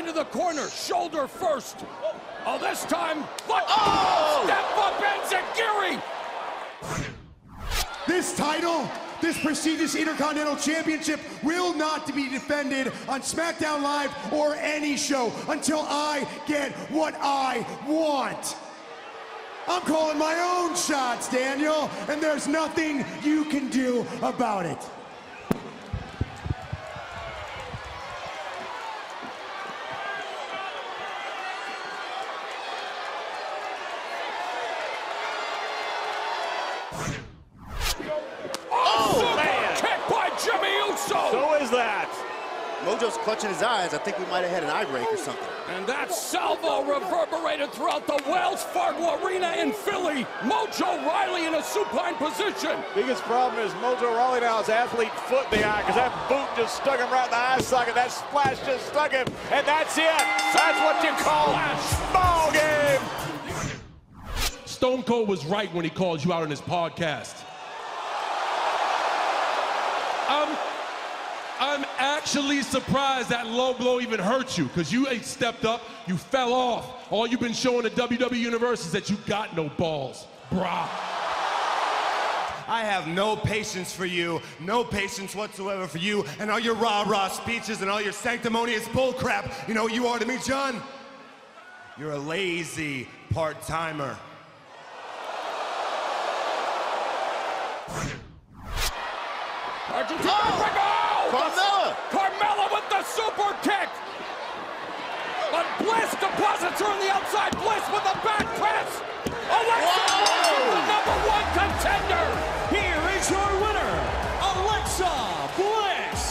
into the corner, shoulder first. Oh, this time, look! Oh! Step up Enzuigiri! This title, this prestigious Intercontinental Championship will not be defended on SmackDown Live or any show until I get what I want. I'm calling my own shots, Daniel, and there's nothing you can do about it. Oh, man! Kick by Jimmy Uso! So is that. Mojo's clutching his eyes. I think we might have had an eye break or something. And that salvo reverberated throughout the Wells Fargo Arena in Philly. Mojo Rawley in a supine position. Biggest problem is Mojo Rawley now has athlete foot in the eye because that boot just stuck him right in the eye socket. That splash just stuck him, and that's it. That's what you call a ball game. Stone Cold was right when he called you out on his podcast. I'm, I'm actually surprised that low blow even hurt you because you ain't stepped up, you fell off. All you've been showing the WWE Universe is that you got no balls, brah. I have no patience for you, no patience whatsoever for you, and all your rah-rah speeches and all your sanctimonious bullcrap. You know what you are to me, John? You're a lazy part-timer. Argentina oh! Carmella! Carmella with the super kick! But Bliss deposits her on the outside. Bliss with the back press! Alexa Bliss is the number one contender! Here is your winner, Alexa Bliss.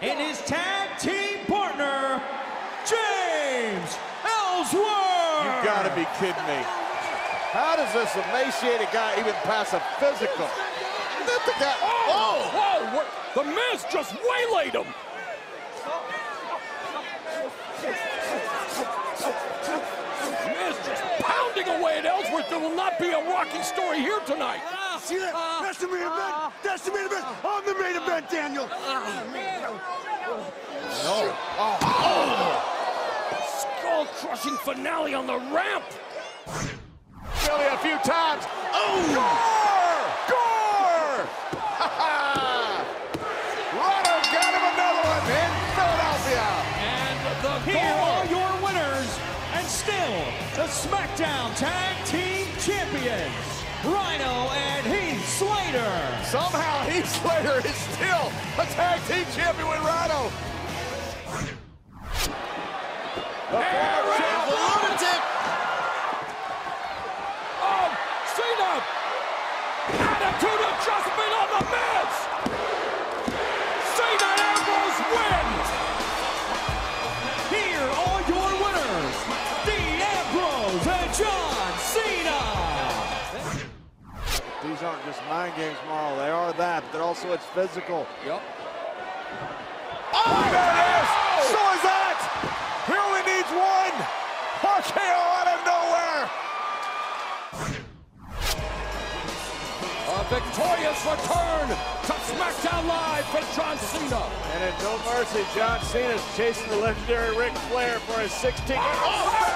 And his tag team partner, James Ellsworth. You gotta be kidding me. How does this emaciated guy even pass a physical? That the guy. Oh! oh! Whoa! what- The Miz just waylaid him! Miz just pounding away at Ellsworth. There will not be a Rocky story here tonight. Ah, see that? Ah. That's the main event. Ah. That's the main event. I'm the main event, Daniel. Skull-crushing finale on the ramp. Philly a few times. Oh! Gore! Gore! Rado got him another one in Philadelphia. And the Here goal. are your winners, and still the SmackDown Tag Team Champions, Rhyno and Heath Slater. Somehow Heath Slater is still a tag team champion with Rhyno. The former champ, Lunatic! Oh, Cena! Attitude adjustment on the Miz! Cena and Ambrose win! Here are your winners, Dean Ambrose and John Cena. These aren't just mind games, Mauro. They are that, but also it's physical. Yep. Oh, there it is! So is that! He only needs one! RKO victorious return to SmackDown Live for John Cena. And at No Mercy, John Cena's chasing the legendary Ric Flair for his 16th. Oh, Dirty